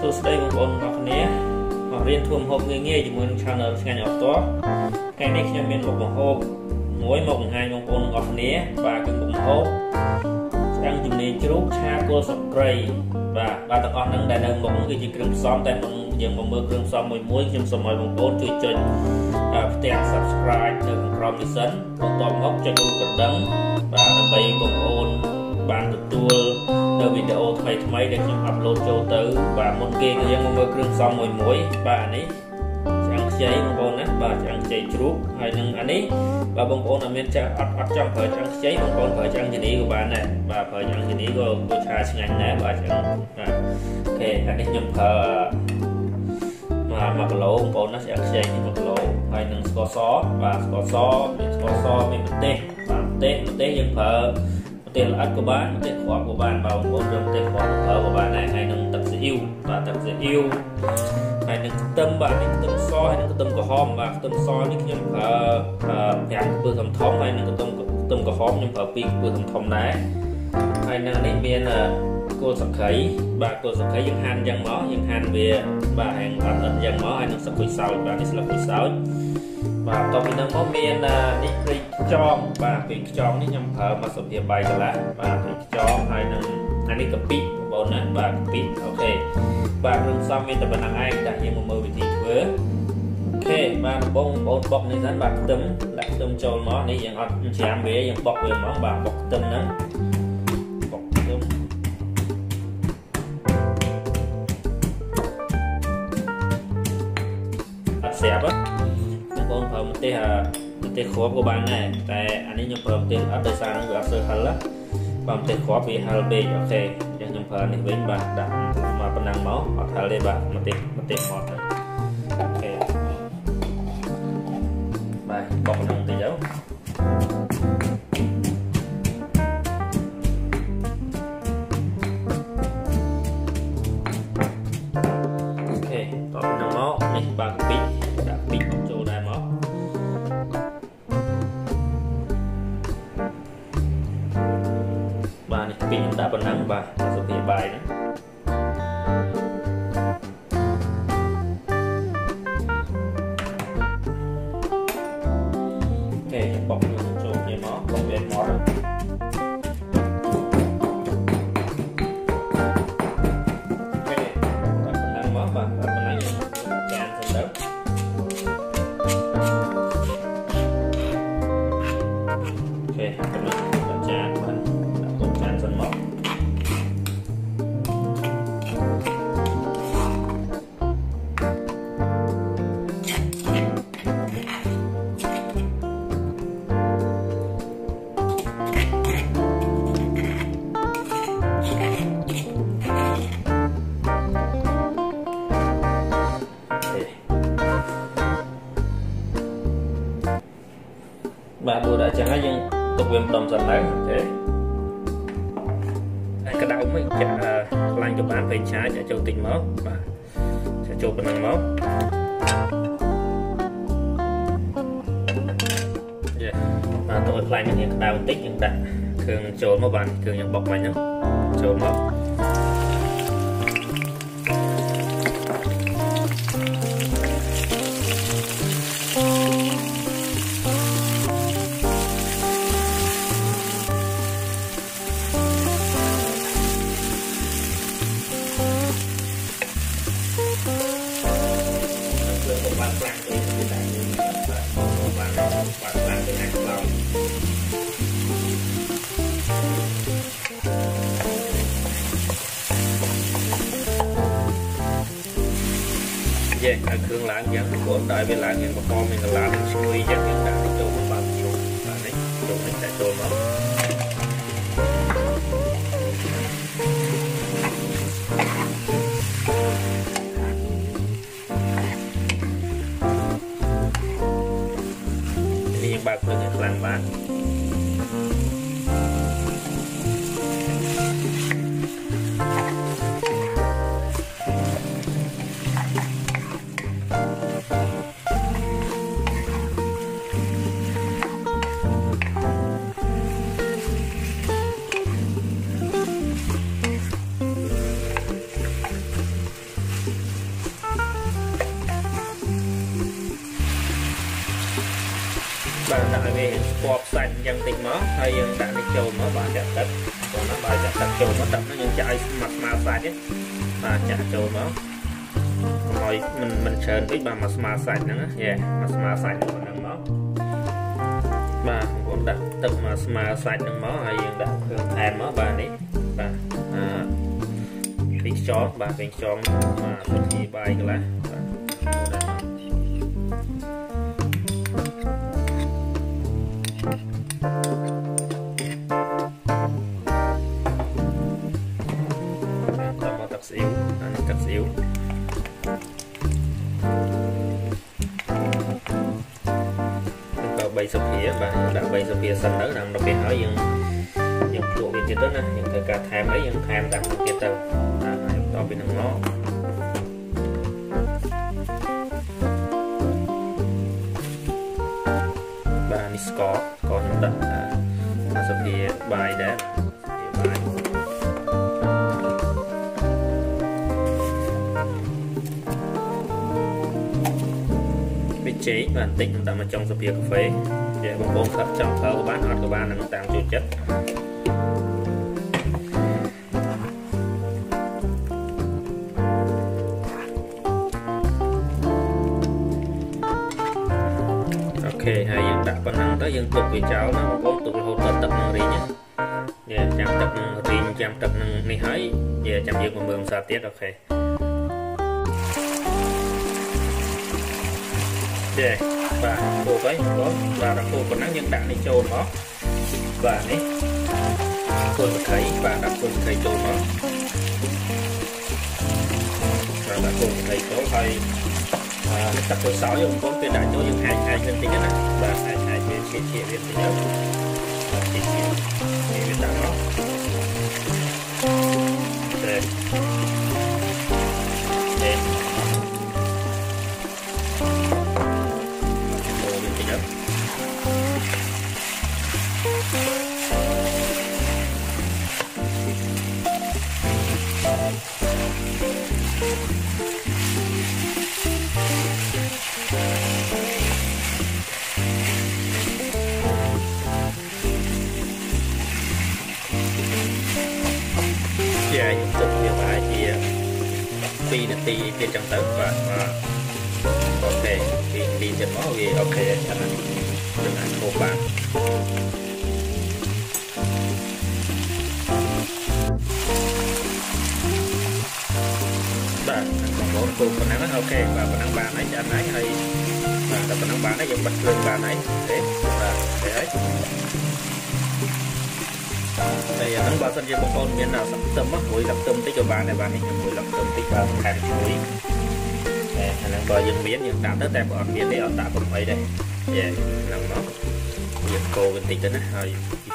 សួស្តីបងប្អូនទាំងអស់គ្នាមករៀនធ្វើម្ហូបងាយងាយជាមួយនឹង Channel ឆ្ងាញ់អត់តថ្ងៃនេះខ្ញុំមានមុខម្ហូបមួយមកបង្ហាញបងប្អូនទាំងអស់គ្នាបាទគឺមុខម្ហូបឆ្អឹងជំនាញជ្រូកឆាគល់ស្លឹកគ្រៃបាទបាទទាំងអស់ហ្នឹងដែលនៅមុខគឺជាគ្រឿងផ្សំតែមុនយើងមកមើលគ្រឿងផ្សំមួយមួយខ្ញុំសូមឲ្យបងប្អូនជួយចុចផ្ទាំង Subscribe នៅខាងក្រោមនេះសិនបន្ទាប់មកចុចរូបកណ្ដឹងបាទដើម្បីបងប្អូនបានទទួល នៅវីដេអូថ្មីថ្មីដែលខ្ញុំអាប់ឡូតចូលទៅ បាទមុនគេយើងមកមើលគ្រឿងផ្សំមួយមួយបាទអានេះឆ្អឹងខ្ចីបងប្អូនណាបាទឆ្អឹងខ្ចីជ្រូកហើយនឹងអានេះបាទបងប្អូនអត់មានចាស់អត់អត់ចង់ប្រើឆ្អឹងខ្ចីបងប្អូនប្រើឆ្អឹងជនីក៏បានដែរបាទប្រើឆ្អឹងជនីក៏ក៏ឆាឆ្ងាញ់ដែរបាទឆ្អឹងបាទអូខេអានេះខ្ញុំប្រើបាទ1គីឡូបងប្អូនណាឆ្អឹងខ្ចីនេះ1គីឡូហើយនឹងស្ករសបាទស្ករសមានស្ករសមានម្ទេសបាទម្ទេសម្ទេសយើងប្រើម្ទេសល្អិតក៏បានម្ទេសគ្រាប់ក៏បានបងប្អូនយកម្ទេសគ្រាប់ប្រើក៏បានដែរហើយនឹងទឹកស៊ីអ៊ីវបាទទឹកស៊ីអ៊ីវហើយនឹងខ្ទឹមបាទនេះខ្ទឹមសហើយនឹងខ្ទឹមក្រហមបាទខ្ទឹមសនេះខ្ញុំប្រើ5ខ្ពើធំធំហើយនឹងខ្ទឹមខ្ទឹមក្រហមខ្ញុំប្រើ2ខ្ពើធំធំដែរហើយនឹងនេះមានគល់សក្តិបាទគល់សក្តិយើងហាន់យ៉ាងមកយើងហាន់វាបាទហាន់អត់អត់យ៉ាងមកហើយនឹងស្លឹកក្រូចសើចបាទនេះស្លឹកក្រូចសើច បាទតទៅនឹងមកមាននេះព្រៃខ្យងបាទព្រៃខ្យងនេះខ្ញុំប្រើមកសុភាបាយកន្លះបាទព្រៃខ្យងហើយនឹងអានេះកាពិបងប្អូនណាបាទកាពិអូខេបាទគ្រឿងផ្សំមានតែប៉ុណ្្នឹងឯងដាក់យើងមកមើលវិធីធ្វើអូខេបាទបងប្អូនបុកនេះសិនបាទខ្ទឹមដាក់ខ្ទឹមចូលមកនេះយើងអត់ច្រាមវាយើងបុកវាហ្មងបាទបុកខ្ទឹមហ្នឹងបុកខ្ទឹមអត់ស្រាប់ទេ បងប្រើម្ទេសម្ទេសគ្រាប់ក៏បានដែរតែអានេះខ្ញុំប្រើម្ទេសអត់ដោយសារនឹងវាអត់សូវហិលបាទម្ទេសគ្រាប់វាហិលពេកអូខេអញ្ចឹងខ្ញុំប្រើនេះវិញបាទដាក់មកប៉ុណ្ណឹងមកអត់ហិលទេបាទម្ទេសម្ទេសមកទៅអូខេបាទបោកប៉ុណ្ណឹងតិចទៅពី ខ្ញុំដាក់ប៉ុណ្ណឹងបាទសុភាបាយហ្នឹងអូខេបោកខ្ញុំចូលគ្នាមកបោកវាមកបាទ សិនទៅអូខេហើយកដៅមិនចាក់ខ្លាញ់ក៏បានពេញឆាចាក់ចូលតិចមកបាទចាក់ចូលប៉ុណ្ណឹងមកយេបាទទុកឲ្យខ្លាញ់នេះក្តៅបន្តិចយើងដាក់គ្រឿងចូលមកបានគ្រឿងយើងបុកមិញហ្នឹងចូលមក ចេះឲ្យគ្រឿងឡើងយ៉ាងព្រោះដល់វាឡើងយ៉ាងក្រហមមានកន្លាឈ្ងុយយ៉ាង លើងឲ្យខ្លាំងបានបាទដាក់ឲ្យវាស្ពាប់សាច់អញ្ចឹងតិចមកហើយយើងដាក់នេះចូលមកបាទចាក់ទឹកចូលមកបាទចាក់ទឹកចូលមកទឹកនោះយើងចាក់ឲ្យស្មាត់ស្មាសាច់បាទចាក់ចូលមកឲ្យមិនមិនច្រើនពេកបាទមកស្មាសាច់ហ្នឹងយេមកស្មាសាច់ហ្នឹងមកបាទបងដាក់ទឹកមកស្មាសាច់ហ្នឹងមកហើយយើងដាក់គ្រឿងថែមមកបាទនេះបាទអឺពីខ្យងបាទពីខ្យងបាទសុទ្ធីបាយកន្លះ ស្អ៊ីវអានេះទឹកស្អ៊ីវ3សុភាបាទដាក់3សុភាសិនទៅដល់ទៅពេលហើយយើងយើងភ្លក់វាទៀតទៅណាយើង ចេកបាទបន្តិចខ្ញុំដាក់មកចុងសុភាកាហ្វេជាបងប្អូនគាត់ចង់ប្រើក៏បានអត់ក៏បាននឹងតាមចូលចិត្តអូខេហើយយើងដាក់ប៉ុណ្ណឹងទៅយើងទុកវាចោលណាបងប្អូនទុករហូតដល់ទឹកនឹងរីងណាចាំទឹកនឹងរីងចាំទឹកនឹងនេះហើយចាំយើងមកមើលម្សិលទៀតអូខេ ចេះបាទគោកអីបងបាទដល់គោប៉ុណ្ណឹងយើងដាក់នេះចូលមកបាទនេះគល់សក្តិបាទដាក់គល់សក្តិចូលមកបាទដាក់គល់សក្តិចូលហើយអឺទឹ 2នាទីទៀតចឹងទៅបាទបាទ OK 2នាទីទៀតមកវា OK ចឹងណាយើងអាចហូបបានបាទបងប្អូនគូប៉ុណ្ណឹង OK បាទប៉ុណ្ណឹងបានហើយឆ្អិនហើយហើយបាទតែប៉ុណ្ណឹងបានហើយយើងបិទភ្លើងបានហើយទេបាទទេហើយ ហើយអាហ្នឹងបើសិនជាបងប្អូនមានដាក់ទឹកខ្ទឹមមួយទឹកខ្ទឹមតិចក៏បានដែរបាទនេះមួយទឹកខ្ទឹមតិចបាទខែមួយតែអាហ្នឹងបើយើងមានយើងដាក់ទៅតែបើអត់មានទេអត់ដាក់កុំអីដែរយេហ្នឹងមកយើងកូរវាតិចទៅណាហើយ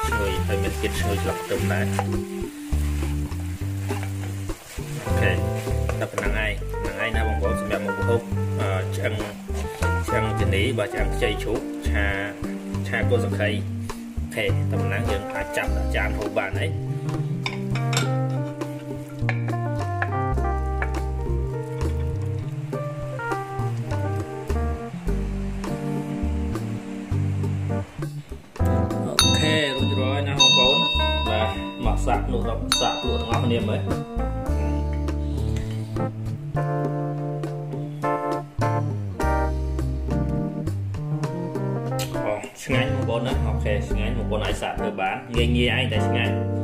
ឈ្ងុយហើយមានជាតិឈ្ងុយស្លឹកខ្ទឹមដែរអូខេតែប៉ុណ្្នឹងហើយហ្នឹងហើយណាបងប្អូនសម្រាប់មុខម្ហូបឆ្អឹងឆ្អឹងជំនីបើឆ្អឹងខ្ចីជ្រូកឆាឆាគល់សង្ខី ខេតំណាងយើងអាចចាប់ចានហូបបានហើយអូខេរួចរាល់ណាបងប្អូនបាទមកសាក់នោះដល់សាក់ពួកទាំងអស់គ្នាមើល អូនណាអូខេឆ្ងាញ់បងប្អូនអាចសាកធ្វើបានងាយងាយឯងតែឆ្ងាញ់